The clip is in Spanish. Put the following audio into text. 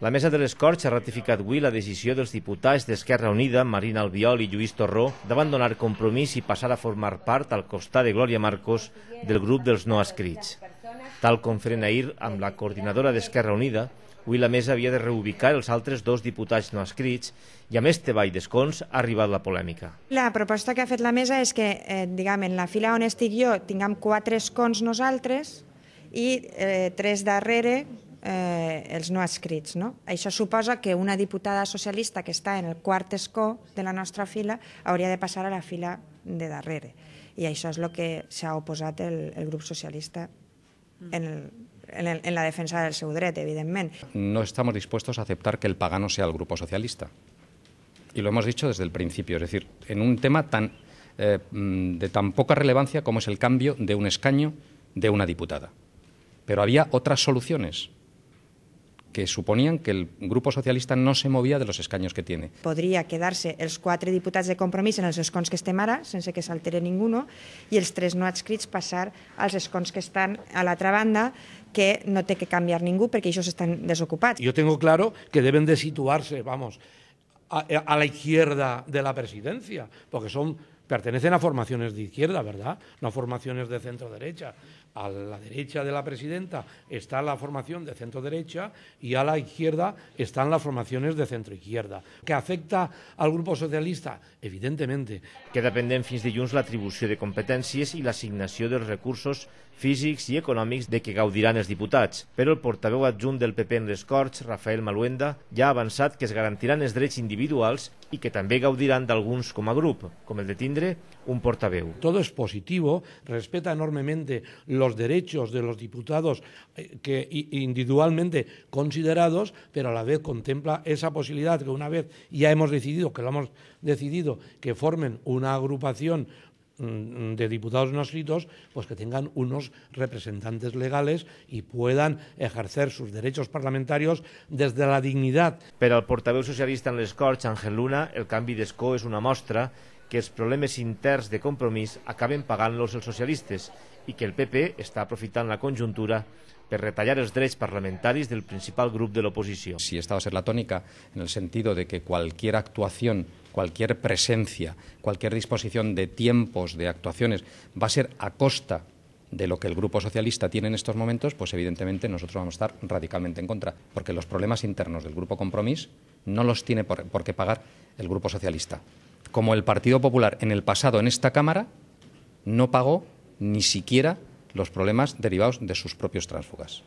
La mesa de les Corts ha ratificat avui la decisió dels diputats d'Esquerra Unida, Marina Albiol i Lluís Torró, d'abandonar compromís i passar a formar part, al costat de Glòria Marcos, del grup dels no escrits. Tal com feren ahir amb la coordinadora d'Esquerra Unida, avui la mesa havia de reubicar els altres dos diputats no escrits i amb este ball d'escons ha arribat la polèmica. La proposta que ha fet la mesa és que, eh, diguem, en la fila on estic jo tinguem quatre escons nosaltres i eh, tres darrere eh, els no escrits. No? Això suposa que una diputada socialista que està en el quart escó de la nostra fila hauria de passar a la fila de darrere. I això és el que s'ha oposat el, el grup socialista en, el, en, el, en la defensa del seu dret, evidentment. No estamos dispuestos a aceptar que el pagano sea el grupo socialista. Y lo hemos dicho desde el principio, es decir, en un tema tan, eh, de tan poca relevancia como es el cambio de un escaño de una diputada. Pero había otras soluciones que suponían que el Grupo Socialista no se movia de los escaños que tiene. Podria quedar-se els quatre diputats de compromís en els escons que estem ara, sense que s'altere ningú, i els tres no adscrits passar als escons que estan a l'altra banda, que no té que canviar ningú perquè ells estan desocupats. Yo tengo claro que deben de situarse, vamos, a, a la izquierda de la presidencia, porque son pertenecen a formaciones de izquierda, ¿verdad? No a formaciones de centro-derecha. A la derecha de la presidenta está la formación de centro-derecha y a la izquierda están las formaciones de centro-izquierda. ¿Que afecta al grupo socialista? Evidentemente. Queda pendent fins dilluns l'atribució de competències i l'assignació dels recursos físics i econòmics de què gaudiran els diputats. Però el portaveu adjunt del PP en les Corts, Rafael Maluenda, ja ha avançat que es garantiran els drets individuals i que també gaudiran d'alguns com a grup, com el de tindre un portaveu. Todo es positivo, respeta enormemente los derechos de los diputados eh, que individualmente considerados, pero a la vez contempla esa posibilidad que una vez ya hemos decidido, que lo hemos decidido, que formen una agrupación mm, de diputados no escritos, pues que tengan unos representantes legales y puedan ejercer sus derechos parlamentarios desde la dignidad. Per al portaveu socialista en les Corts, Àngel Luna, el canvi d'escó és una mostra que els problemes interns de compromís acaben pagant-los els socialistes i que el PP està aprofitant la conjuntura per retallar els drets parlamentaris del principal grup de l'oposició. Si esta va a ser la tónica en el sentido de que cualquier actuación, cualquier presencia, cualquier disposición de tiempos de actuaciones va a ser a costa de lo que el Grupo Socialista tiene en estos momentos, pues evidentemente nosotros vamos a estar radicalmente en contra, porque los problemas internos del Grupo Compromís no los tiene por, por qué pagar el Grupo Socialista. Como el Partido Popular en el pasado en esta Cámara no pagó ni siquiera los problemas derivados de sus propios tránsfugas.